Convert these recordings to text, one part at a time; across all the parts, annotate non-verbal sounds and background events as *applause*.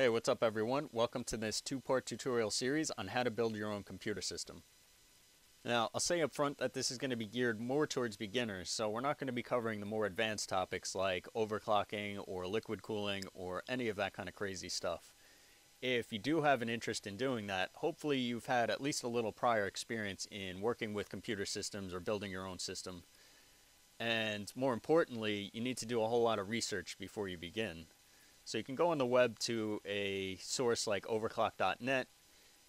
Hey, what's up everyone? Welcome to this two-part tutorial series on how to build your own computer system. Now, I'll say up front that this is going to be geared more towards beginners, so we're not going to be covering the more advanced topics like overclocking or liquid cooling or any of that kind of crazy stuff. If you do have an interest in doing that, hopefully you've had at least a little prior experience in working with computer systems or building your own system. And more importantly, you need to do a whole lot of research before you begin. So you can go on the web to a source like overclock.net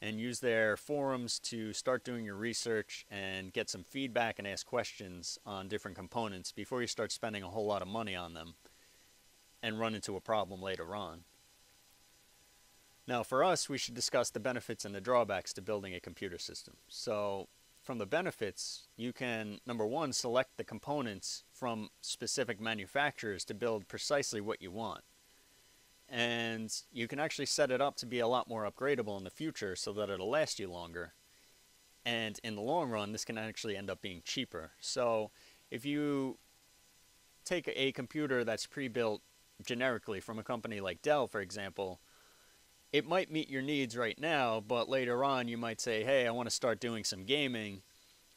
and use their forums to start doing your research and get some feedback and ask questions on different components before you start spending a whole lot of money on them and run into a problem later on. Now for us, we should discuss the benefits and the drawbacks to building a computer system. So from the benefits, you can, number one, select the components from specific manufacturers to build precisely what you want and you can actually set it up to be a lot more upgradable in the future so that it'll last you longer. And in the long run, this can actually end up being cheaper. So if you take a computer that's pre-built generically from a company like Dell, for example, it might meet your needs right now, but later on you might say, hey, I want to start doing some gaming.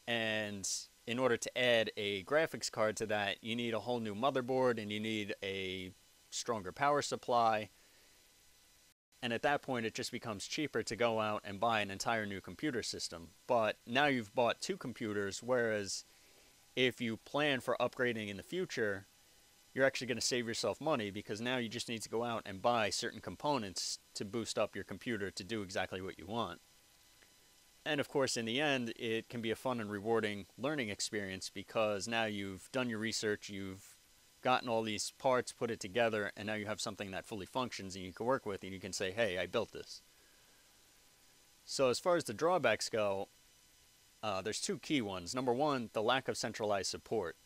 And in order to add a graphics card to that, you need a whole new motherboard and you need a stronger power supply. And at that point, it just becomes cheaper to go out and buy an entire new computer system. But now you've bought two computers, whereas if you plan for upgrading in the future, you're actually going to save yourself money because now you just need to go out and buy certain components to boost up your computer to do exactly what you want. And of course, in the end, it can be a fun and rewarding learning experience because now you've done your research, you've gotten all these parts, put it together, and now you have something that fully functions and you can work with and you can say, hey, I built this. So as far as the drawbacks go, uh, there's two key ones. Number one, the lack of centralized support.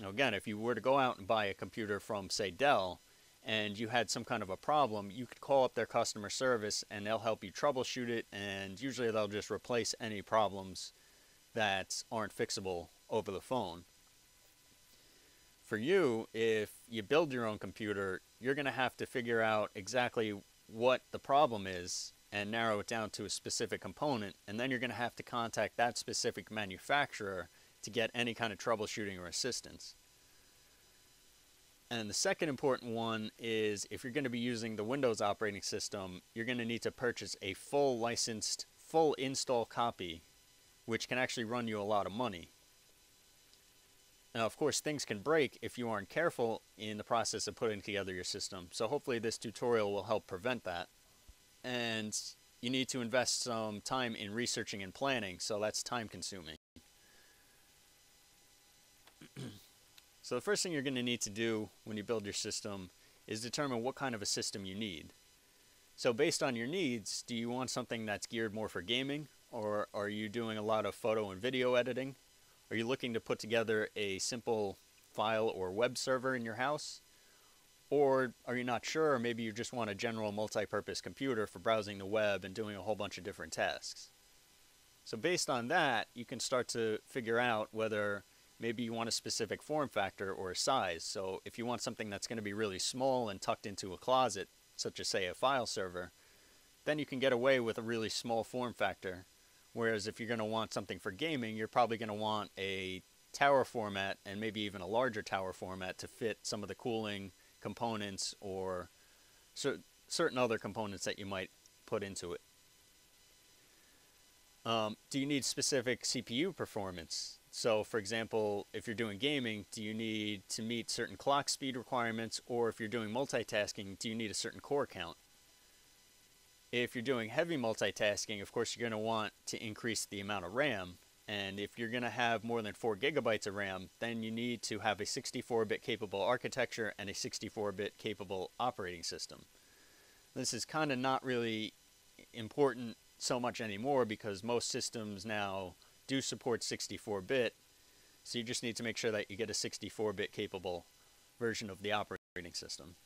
Now again, if you were to go out and buy a computer from, say, Dell, and you had some kind of a problem, you could call up their customer service and they'll help you troubleshoot it, and usually they'll just replace any problems that aren't fixable over the phone for you, if you build your own computer, you're going to have to figure out exactly what the problem is and narrow it down to a specific component. And then you're going to have to contact that specific manufacturer to get any kind of troubleshooting or assistance. And the second important one is if you're going to be using the Windows operating system, you're going to need to purchase a full licensed, full install copy, which can actually run you a lot of money. Now, of course, things can break if you aren't careful in the process of putting together your system. So hopefully this tutorial will help prevent that. And you need to invest some time in researching and planning, so that's time consuming. *clears throat* so the first thing you're going to need to do when you build your system is determine what kind of a system you need. So based on your needs, do you want something that's geared more for gaming, or are you doing a lot of photo and video editing? Are you looking to put together a simple file or web server in your house? Or are you not sure, or maybe you just want a general multi-purpose computer for browsing the web and doing a whole bunch of different tasks? So based on that, you can start to figure out whether maybe you want a specific form factor or a size. So if you want something that's going to be really small and tucked into a closet, such as say a file server, then you can get away with a really small form factor Whereas if you're going to want something for gaming, you're probably going to want a tower format and maybe even a larger tower format to fit some of the cooling components or cer certain other components that you might put into it. Um, do you need specific CPU performance? So for example, if you're doing gaming, do you need to meet certain clock speed requirements or if you're doing multitasking, do you need a certain core count? If you're doing heavy multitasking, of course, you're going to want to increase the amount of RAM. And if you're going to have more than 4 gigabytes of RAM, then you need to have a 64-bit capable architecture and a 64-bit capable operating system. This is kind of not really important so much anymore because most systems now do support 64-bit. So you just need to make sure that you get a 64-bit capable version of the operating system.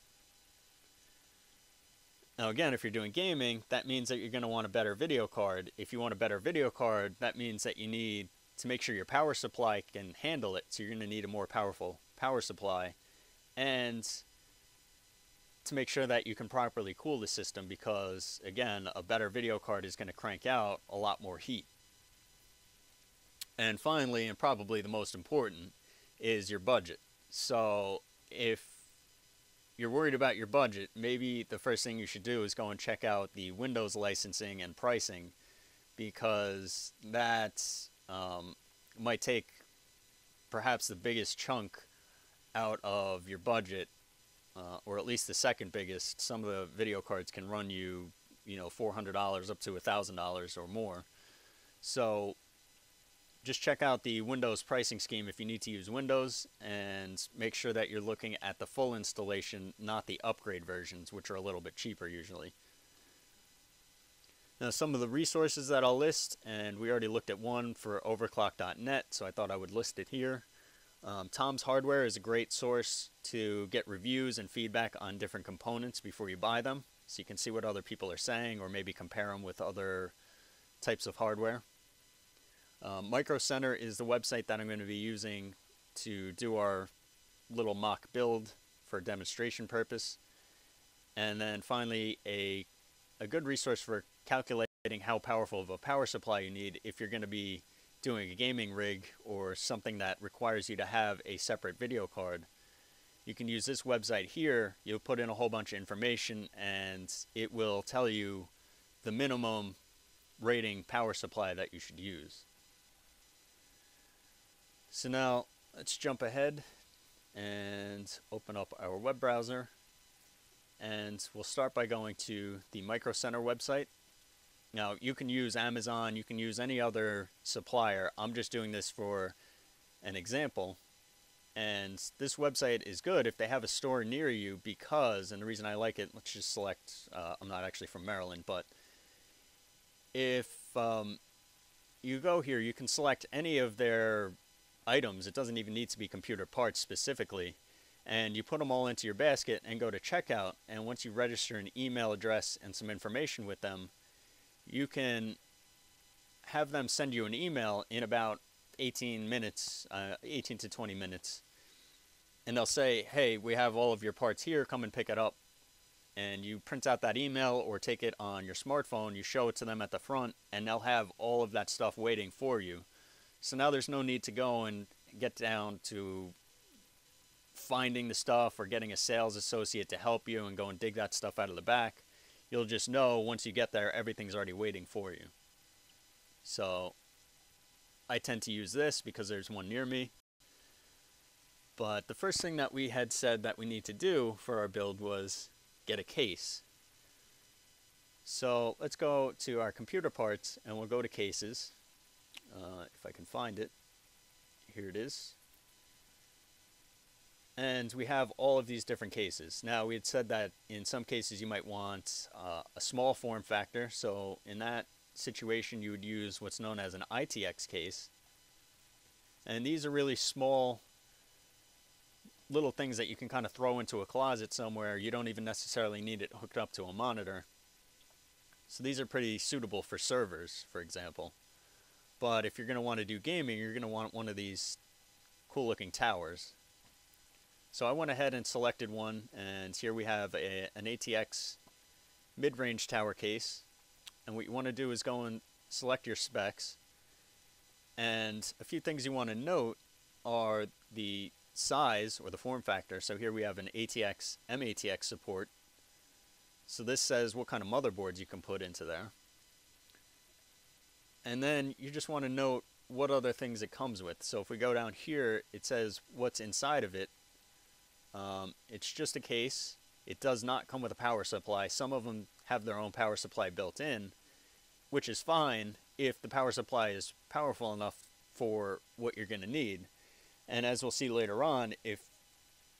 Now again, if you're doing gaming, that means that you're going to want a better video card. If you want a better video card, that means that you need to make sure your power supply can handle it. So you're going to need a more powerful power supply. And to make sure that you can properly cool the system because, again, a better video card is going to crank out a lot more heat. And finally, and probably the most important, is your budget. So if you're worried about your budget, maybe the first thing you should do is go and check out the Windows licensing and pricing because that um, might take perhaps the biggest chunk out of your budget, uh, or at least the second biggest. Some of the video cards can run you, you know, $400 up to $1,000 or more. So just check out the Windows pricing scheme if you need to use Windows and make sure that you're looking at the full installation, not the upgrade versions, which are a little bit cheaper usually. Now some of the resources that I'll list, and we already looked at one for overclock.net, so I thought I would list it here. Um, Tom's Hardware is a great source to get reviews and feedback on different components before you buy them, so you can see what other people are saying or maybe compare them with other types of hardware. Um, Micro Center is the website that I'm going to be using to do our little mock build for demonstration purpose. And then finally, a, a good resource for calculating how powerful of a power supply you need if you're going to be doing a gaming rig or something that requires you to have a separate video card. You can use this website here. You'll put in a whole bunch of information and it will tell you the minimum rating power supply that you should use. So now let's jump ahead and open up our web browser and we'll start by going to the Micro Center website. Now you can use Amazon, you can use any other supplier. I'm just doing this for an example. And this website is good if they have a store near you because, and the reason I like it, let's just select, uh, I'm not actually from Maryland, but if um, you go here, you can select any of their items. It doesn't even need to be computer parts specifically. And you put them all into your basket and go to checkout. And once you register an email address and some information with them, you can have them send you an email in about 18 minutes, uh, 18 to 20 minutes. And they'll say, hey, we have all of your parts here, come and pick it up. And you print out that email or take it on your smartphone, you show it to them at the front, and they'll have all of that stuff waiting for you. So now there's no need to go and get down to finding the stuff or getting a sales associate to help you and go and dig that stuff out of the back. You'll just know once you get there, everything's already waiting for you. So I tend to use this because there's one near me. But the first thing that we had said that we need to do for our build was get a case. So let's go to our computer parts and we'll go to cases uh, if I can find it. Here it is. And we have all of these different cases. Now, we had said that in some cases you might want uh, a small form factor. So in that situation, you would use what's known as an ITX case. And these are really small little things that you can kind of throw into a closet somewhere. You don't even necessarily need it hooked up to a monitor. So these are pretty suitable for servers, for example. But if you're going to want to do gaming, you're going to want one of these cool looking towers. So I went ahead and selected one, and here we have a, an ATX mid-range tower case. And what you want to do is go and select your specs. And a few things you want to note are the size or the form factor. So here we have an ATX MATX support. So this says what kind of motherboards you can put into there. And then you just want to note what other things it comes with. So if we go down here, it says what's inside of it. Um, it's just a case. It does not come with a power supply. Some of them have their own power supply built in, which is fine if the power supply is powerful enough for what you're going to need. And as we'll see later on, if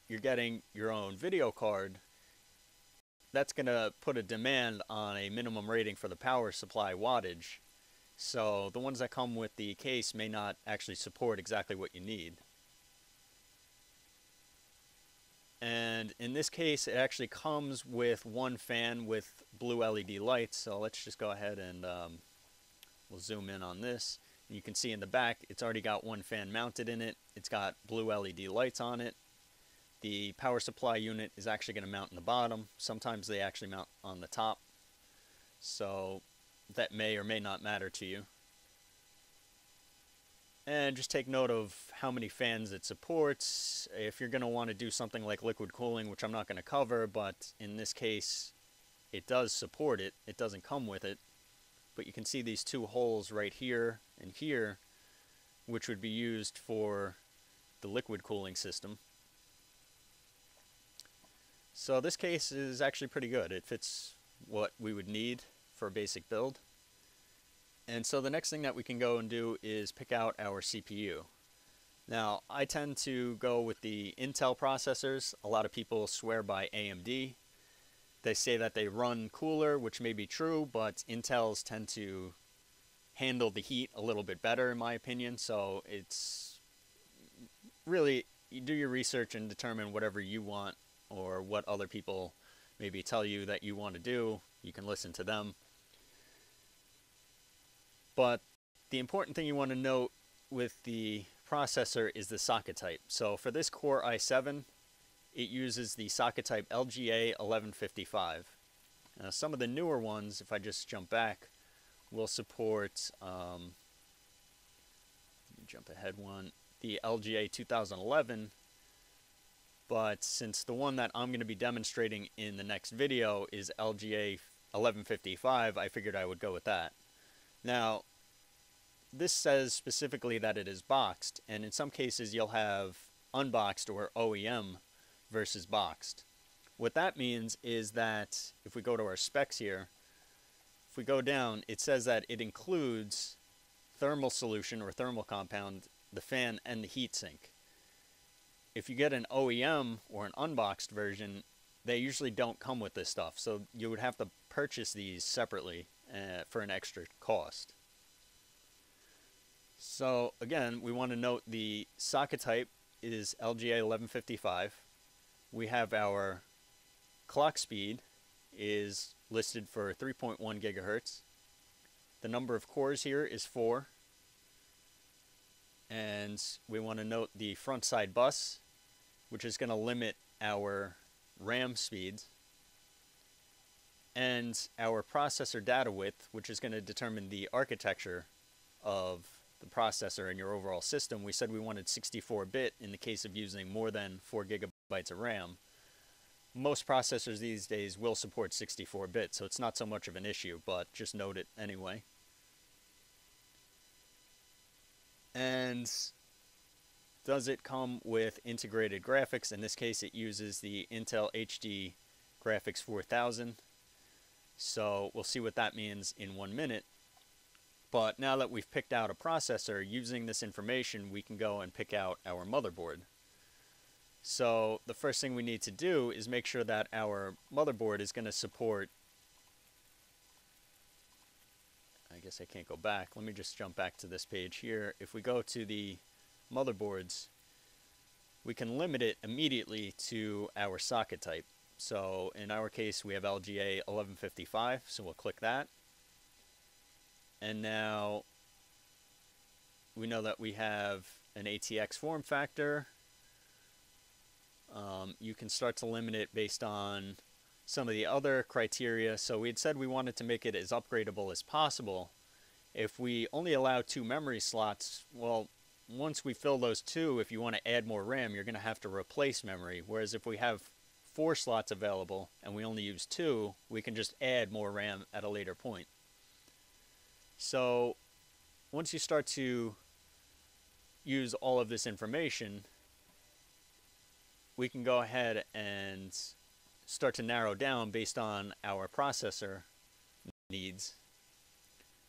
you're getting your own video card, that's going to put a demand on a minimum rating for the power supply wattage. So the ones that come with the case may not actually support exactly what you need. And in this case, it actually comes with one fan with blue LED lights. So let's just go ahead and um, we'll zoom in on this. And you can see in the back, it's already got one fan mounted in it. It's got blue LED lights on it. the power supply unit is actually going to mount in the bottom. Sometimes they actually mount on the top. So that may or may not matter to you. And just take note of how many fans it supports. If you're going to want to do something like liquid cooling, which I'm not going to cover, but in this case, it does support it. It doesn't come with it. But you can see these two holes right here and here, which would be used for the liquid cooling system. So this case is actually pretty good. It fits what we would need for a basic build. And so the next thing that we can go and do is pick out our CPU. Now, I tend to go with the Intel processors. A lot of people swear by AMD. They say that they run cooler, which may be true, but Intels tend to handle the heat a little bit better, in my opinion. So it's really, you do your research and determine whatever you want or what other people maybe tell you that you want to do. You can listen to them. But the important thing you want to note with the processor is the socket type. So for this Core i7, it uses the socket type LGA 1155. Now some of the newer ones, if I just jump back, will support, um, jump ahead one, the LGA 2011 but since the one that I'm going to be demonstrating in the next video is LGA 1155, I figured I would go with that. Now, this says specifically that it is boxed, and in some cases you'll have unboxed or OEM versus boxed. What that means is that if we go to our specs here, if we go down, it says that it includes thermal solution or thermal compound, the fan, and the heatsink if you get an OEM or an unboxed version, they usually don't come with this stuff. So you would have to purchase these separately uh, for an extra cost. So again, we want to note the socket type is LGA 1155. We have our clock speed is listed for 3.1 gigahertz. The number of cores here is 4 and we want to note the front side bus which is going to limit our RAM speeds and our processor data width which is going to determine the architecture of the processor and your overall system we said we wanted 64-bit in the case of using more than 4 gigabytes of RAM most processors these days will support 64-bit so it's not so much of an issue but just note it anyway and does it come with integrated graphics? In this case, it uses the Intel HD Graphics 4000. So we'll see what that means in one minute. But now that we've picked out a processor, using this information, we can go and pick out our motherboard. So the first thing we need to do is make sure that our motherboard is going to support I guess I can't go back. Let me just jump back to this page here. If we go to the motherboards, we can limit it immediately to our socket type. So in our case, we have LGA 1155, so we'll click that. And now we know that we have an ATX form factor. Um, you can start to limit it based on some of the other criteria. So we had said we wanted to make it as upgradable as possible. If we only allow two memory slots, well, once we fill those two, if you want to add more RAM, you're going to have to replace memory. Whereas if we have four slots available and we only use two, we can just add more RAM at a later point. So once you start to use all of this information, we can go ahead and start to narrow down based on our processor needs.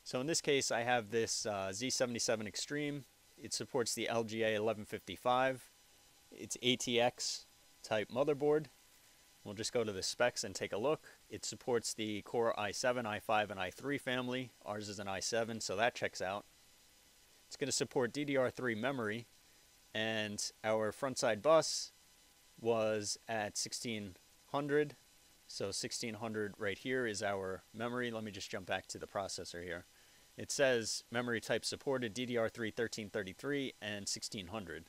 So in this case, I have this uh, Z77 Extreme. It supports the LGA 1155. It's ATX type motherboard. We'll just go to the specs and take a look. It supports the Core i7, i5, and i3 family. Ours is an i7, so that checks out. It's going to support DDR3 memory, and our front side bus was at 1600. So 1600 right here is our memory. Let me just jump back to the processor here. It says memory type supported DDR3 1333 and 1600.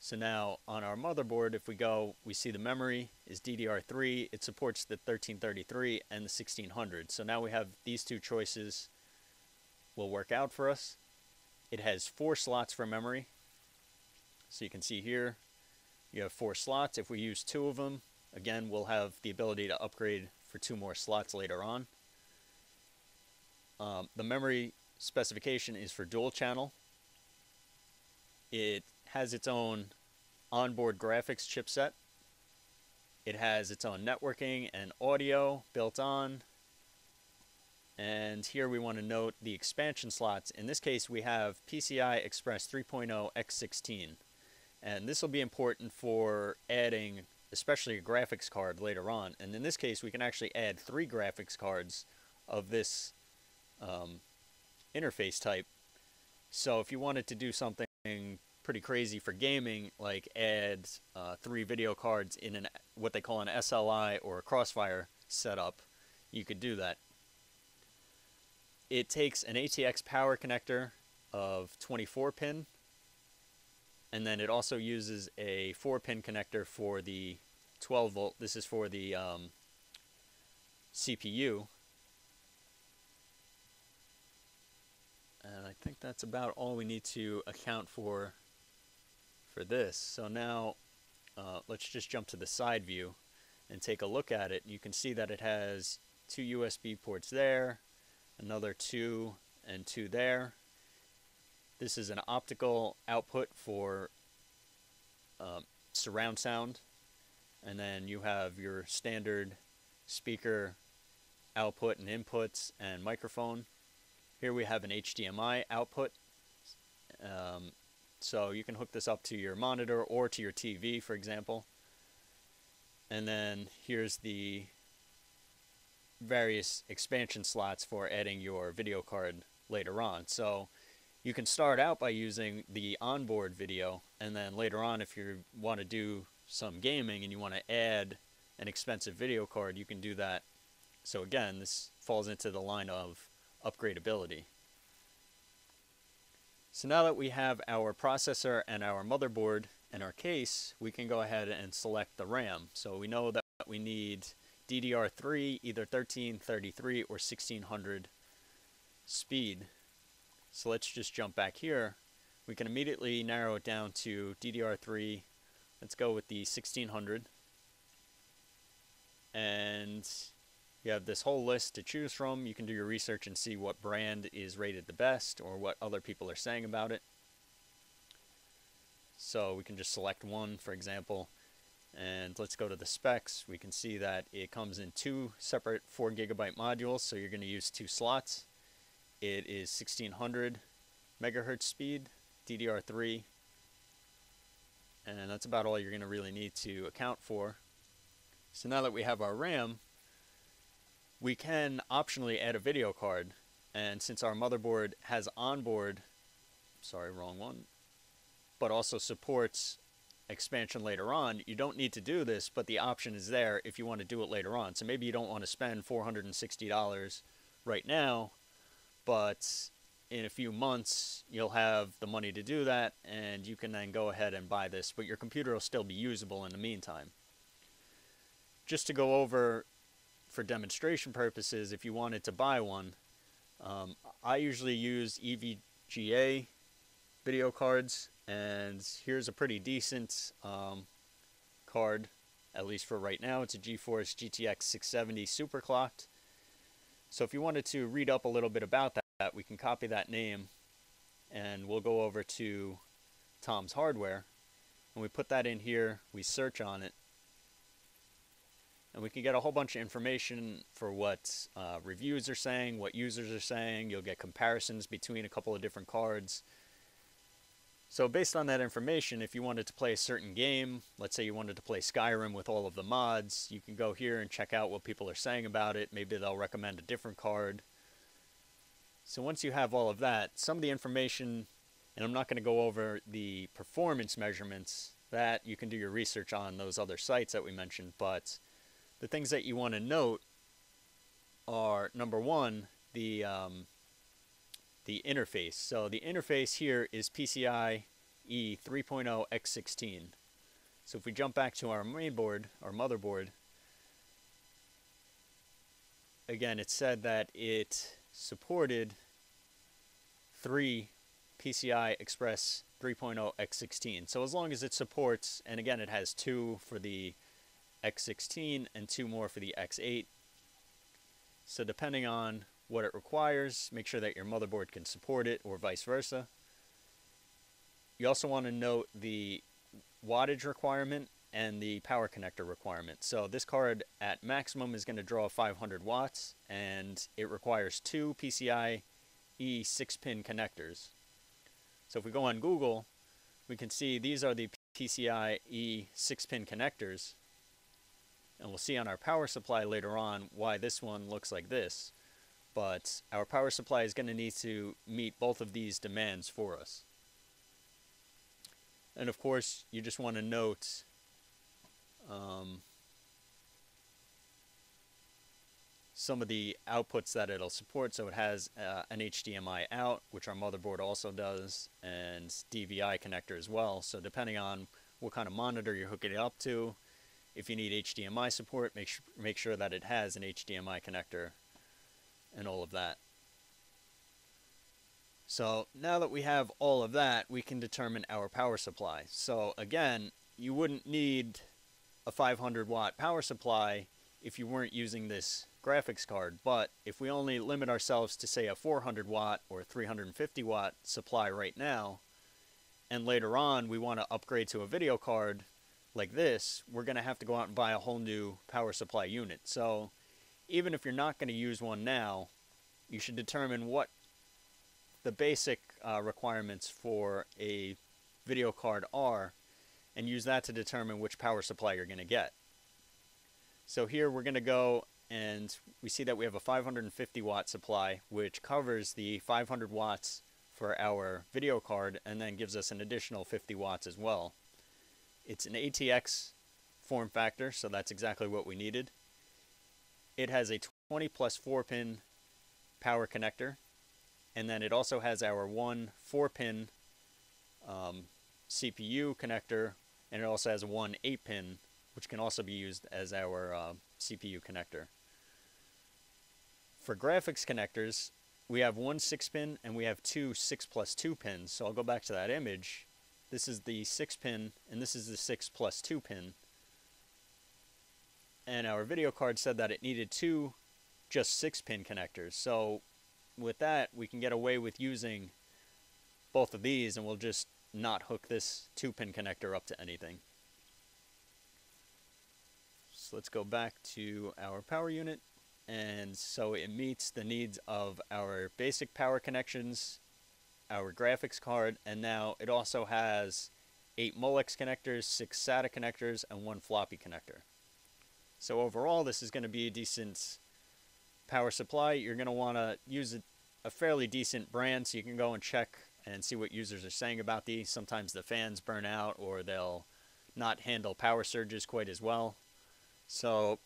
So now on our motherboard, if we go, we see the memory is DDR3. It supports the 1333 and the 1600. So now we have these two choices will work out for us. It has four slots for memory. So you can see here, you have four slots. If we use two of them, again, we'll have the ability to upgrade for two more slots later on. Um, the memory specification is for dual channel. It has its own onboard graphics chipset. It has its own networking and audio built on. And here we want to note the expansion slots. In this case, we have PCI Express 3.0 X16. And this will be important for adding especially a graphics card later on. And in this case, we can actually add three graphics cards of this um, interface type. So if you wanted to do something pretty crazy for gaming, like add uh, three video cards in an what they call an SLI or a Crossfire setup, you could do that. It takes an ATX power connector of 24 pin, and then it also uses a 4 pin connector for the 12 volt. This is for the um, CPU. And I think that's about all we need to account for for this. So now uh, let's just jump to the side view and take a look at it. You can see that it has two USB ports there, another two and two there. This is an optical output for uh, surround sound. And then you have your standard speaker output and inputs and microphone. Here we have an HDMI output. Um, so you can hook this up to your monitor or to your TV, for example. And then here's the various expansion slots for adding your video card later on. So you can start out by using the onboard video, and then later on, if you want to do some gaming and you want to add an expensive video card, you can do that. So again, this falls into the line of upgradability. So now that we have our processor and our motherboard and our case, we can go ahead and select the RAM. So we know that we need DDR3, either 1333 or 1600 speed. So let's just jump back here. We can immediately narrow it down to DDR3. Let's go with the 1600. And you have this whole list to choose from. You can do your research and see what brand is rated the best or what other people are saying about it. So we can just select one, for example, and let's go to the specs. We can see that it comes in two separate 4 gigabyte modules, so you're going to use two slots. It is 1600 megahertz speed, DDR3, and that's about all you're going to really need to account for. So now that we have our RAM, we can optionally add a video card. And since our motherboard has onboard, sorry, wrong one, but also supports expansion later on, you don't need to do this, but the option is there if you want to do it later on. So maybe you don't want to spend $460 right now, but in a few months you'll have the money to do that and you can then go ahead and buy this, but your computer will still be usable in the meantime. Just to go over for demonstration purposes, if you wanted to buy one, um, I usually use EVGA video cards, and here's a pretty decent um, card, at least for right now. It's a GeForce GTX 670 superclocked. So if you wanted to read up a little bit about that, we can copy that name, and we'll go over to Tom's Hardware, and we put that in here, we search on it, and we can get a whole bunch of information for what uh, reviews are saying, what users are saying. You'll get comparisons between a couple of different cards. So based on that information, if you wanted to play a certain game, let's say you wanted to play Skyrim with all of the mods, you can go here and check out what people are saying about it. Maybe they'll recommend a different card. So once you have all of that, some of the information, and I'm not going to go over the performance measurements, that you can do your research on those other sites that we mentioned, but the things that you want to note are number one, the um, the interface. So the interface here is PCI E 3.0 X16. So if we jump back to our mainboard, our motherboard, again, it said that it supported three PCI Express 3.0 X16. So as long as it supports, and again, it has two for the X16 and two more for the X8. So depending on what it requires, make sure that your motherboard can support it or vice versa. You also want to note the wattage requirement and the power connector requirement. So this card at maximum is going to draw 500 watts and it requires two PCI E 6-pin connectors. So if we go on Google, we can see these are the PCI E 6-pin connectors. And we'll see on our power supply later on why this one looks like this. But our power supply is going to need to meet both of these demands for us. And of course, you just want to note um, some of the outputs that it'll support. So it has uh, an HDMI out, which our motherboard also does, and DVI connector as well. So depending on what kind of monitor you're hooking it up to, if you need HDMI support, make, sh make sure that it has an HDMI connector and all of that. So now that we have all of that, we can determine our power supply. So again, you wouldn't need a 500 watt power supply if you weren't using this graphics card. But if we only limit ourselves to say a 400 watt or 350 watt supply right now, and later on we want to upgrade to a video card like this, we're going to have to go out and buy a whole new power supply unit. So even if you're not going to use one now, you should determine what the basic uh, requirements for a video card are and use that to determine which power supply you're going to get. So here we're going to go and we see that we have a 550 watt supply which covers the 500 watts for our video card and then gives us an additional 50 watts as well. It's an ATX form factor so that's exactly what we needed. It has a 20 plus 4 pin power connector and then it also has our one 4 pin um, CPU connector and it also has one 8 pin which can also be used as our uh, CPU connector. For graphics connectors, we have one 6 pin and we have two 6 plus 2 pins. So I'll go back to that image. This is the 6 pin and this is the 6 plus 2 pin. And our video card said that it needed two just 6 pin connectors. So with that, we can get away with using both of these and we'll just not hook this 2 pin connector up to anything. So let's go back to our power unit and so it meets the needs of our basic power connections, our graphics card, and now it also has eight Molex connectors, six SATA connectors, and one floppy connector. So overall, this is going to be a decent power supply. You're going to want to use a, fairly decent brand so you can go and check and see what users are saying about these. Sometimes the fans burn out or they'll not handle power surges quite as well. So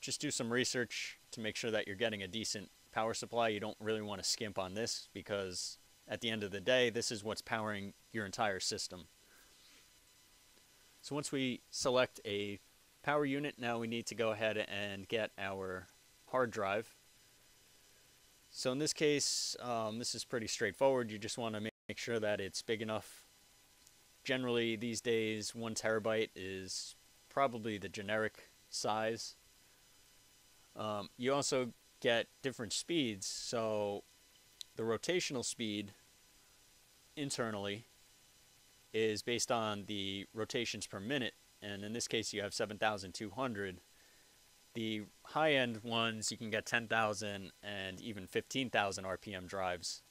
just do some research to make sure that you're getting a decent power supply. You don't really want to skimp on this because at the end of the day, this is what's powering your entire system. So once we select a power unit, now we need to go ahead and get our hard drive. So in this case, um, this is pretty straightforward. You just want to make sure that it's big enough. Generally, these days, one terabyte is probably the generic size. Um, you also get different speeds. So the rotational speed internally is based on the rotations per minute. And in this case, you have 7,200. The high end ones, you can get 10,000 and even 15,000 RPM drives.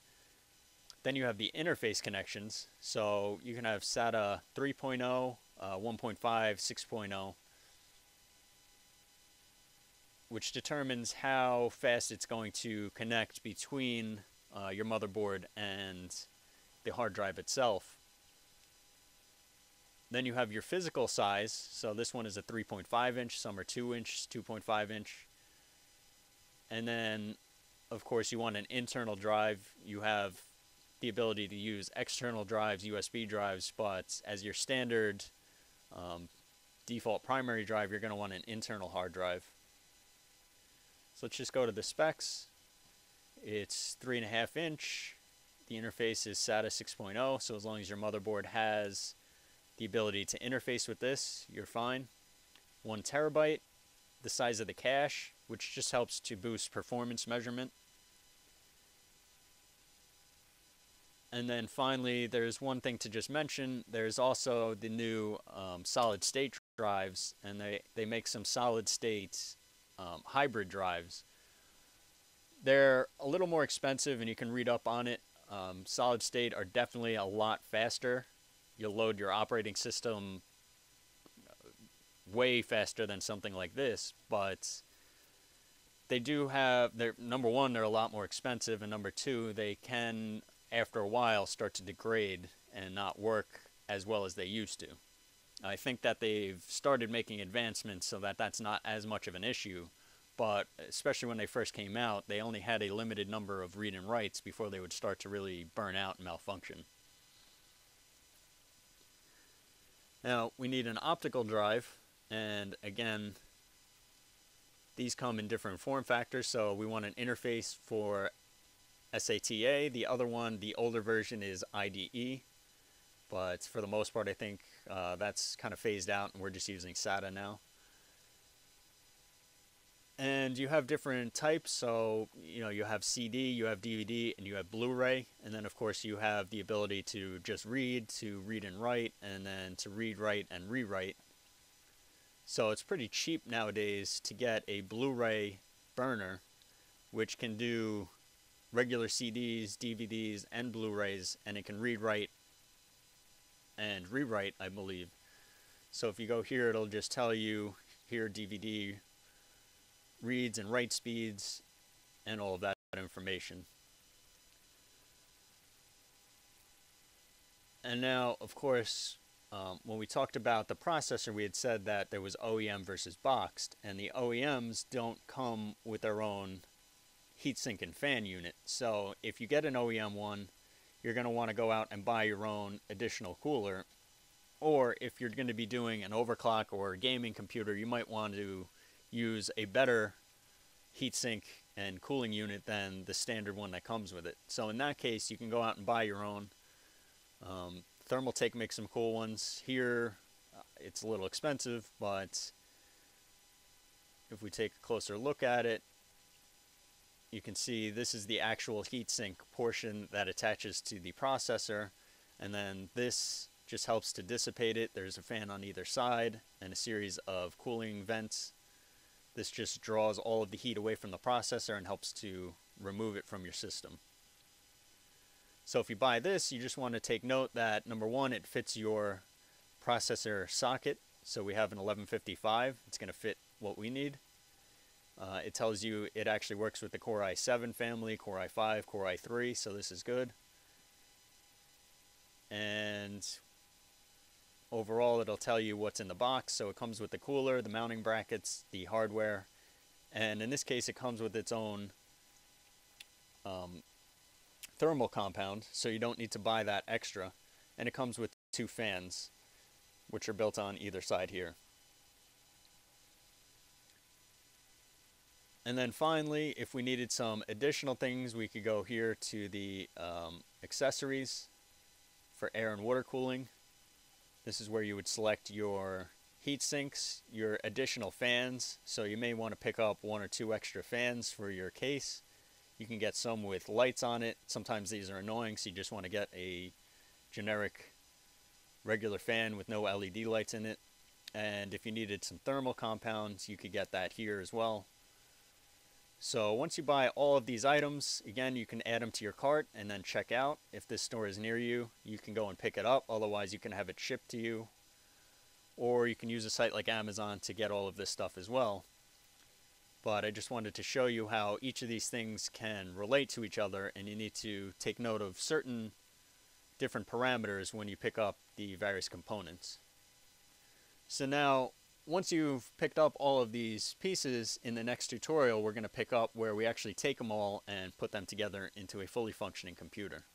Then you have the interface connections. So you can have SATA 3.0, uh, 1.5, 6.0 which determines how fast it's going to connect between uh, your motherboard and the hard drive itself. Then you have your physical size. So this one is a 3.5 inch, some are 2 inch, 2.5 inch. And then, of course, you want an internal drive. You have the ability to use external drives, USB drives, but as your standard um, default primary drive, you're going to want an internal hard drive. So let's just go to the specs. It's 3.5 inch. The interface is SATA 6.0, so as long as your motherboard has the ability to interface with this, you're fine. One terabyte, the size of the cache, which just helps to boost performance measurement. And then finally, there's one thing to just mention. There's also the new um, solid state drives, and they, they make some solid state um, hybrid drives. They're a little more expensive, and you can read up on it. Um, solid state are definitely a lot faster. You'll load your operating system uh, way faster than something like this, but they do have, they're, number one, they're a lot more expensive, and number two, they can after a while start to degrade and not work as well as they used to. I think that they've started making advancements so that that's not as much of an issue, but especially when they first came out, they only had a limited number of read and writes before they would start to really burn out and malfunction. Now, we need an optical drive, and again, these come in different form factors, so we want an interface for SATA. The other one, the older version, is IDE. But for the most part, I think uh, that's kind of phased out and we're just using SATA now. And you have different types, so you know you have CD, you have DVD, and you have Blu-ray, and then of course you have the ability to just read, to read and write, and then to read, write, and rewrite. So it's pretty cheap nowadays to get a Blu-ray burner, which can do regular CDs, DVDs, and Blu-rays, and it can read, write, and rewrite, I believe. So if you go here, it'll just tell you here DVD reads and write speeds and all of that information. And now, of course, um, when we talked about the processor, we had said that there was OEM versus boxed, and the OEMs don't come with their own heatsink and fan unit. So if you get an OEM one, you're going to want to go out and buy your own additional cooler. Or if you're going to be doing an overclock or a gaming computer, you might want to use a better heatsink and cooling unit than the standard one that comes with it. So in that case, you can go out and buy your own. Um, Thermaltake makes some cool ones. Here, uh, it's a little expensive, but if we take a closer look at it, you can see this is the actual heatsink portion that attaches to the processor and then this just helps to dissipate it. There's a fan on either side and a series of cooling vents. This just draws all of the heat away from the processor and helps to remove it from your system. So if you buy this, you just want to take note that number one, it fits your processor socket. So we have an 1155. It's going to fit what we need. Uh, it tells you it actually works with the Core i7 family, Core i5, Core i3, so this is good. And overall, it'll tell you what's in the box. So it comes with the cooler, the mounting brackets, the hardware, and in this case, it comes with its own um, thermal compound, so you don't need to buy that extra. And it comes with two fans, which are built on either side here. And then finally, if we needed some additional things, we could go here to the um, accessories for air and water cooling. This is where you would select your heat sinks, your additional fans. So you may want to pick up one or two extra fans for your case. You can get some with lights on it. Sometimes these are annoying, so you just want to get a generic regular fan with no LED lights in it. And if you needed some thermal compounds, you could get that here as well. So once you buy all of these items, again, you can add them to your cart and then check out. If this store is near you, you can go and pick it up. Otherwise, you can have it shipped to you. Or you can use a site like Amazon to get all of this stuff as well. But I just wanted to show you how each of these things can relate to each other and you need to take note of certain different parameters when you pick up the various components. So now once you've picked up all of these pieces, in the next tutorial we're going to pick up where we actually take them all and put them together into a fully functioning computer.